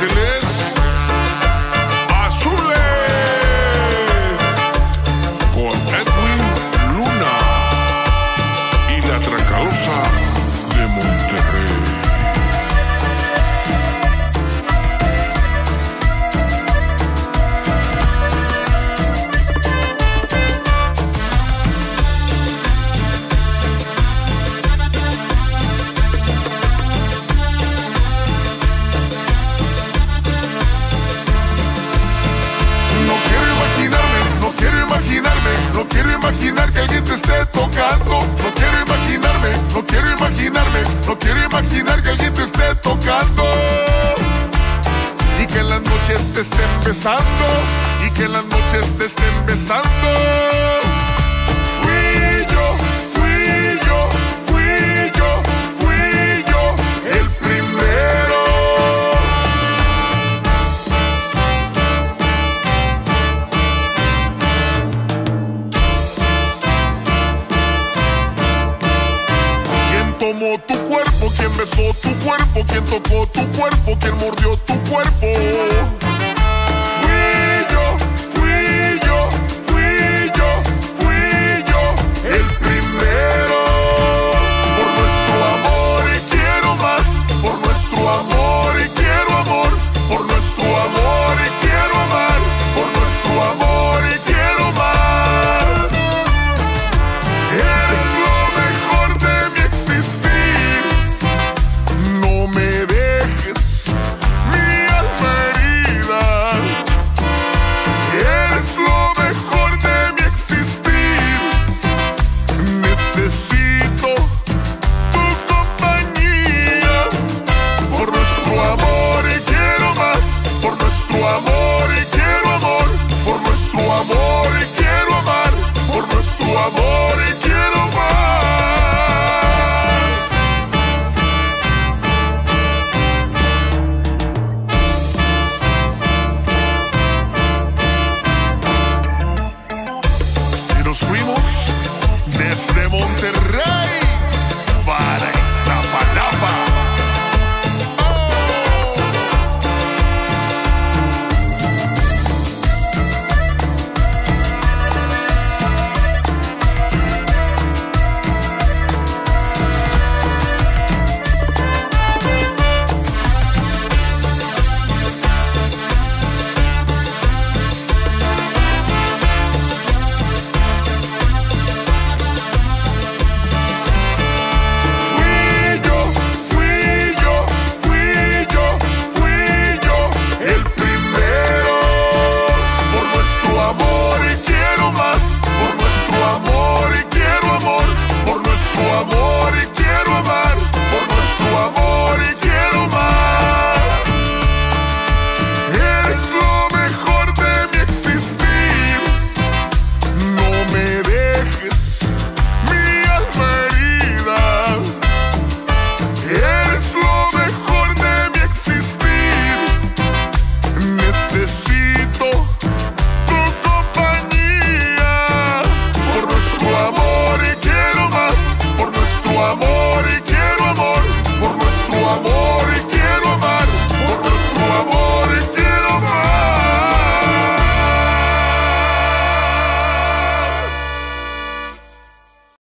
genoeg. Quiero imaginarme, no quiero imaginar que alguien te esté tocando. Y que en las noches te estén besando, y que en las noches te estén besando. Tomó tu cuerpo? ¿Quién besó tu cuerpo? ¿Quién tocó tu cuerpo? ¿Quién mordió tu cuerpo?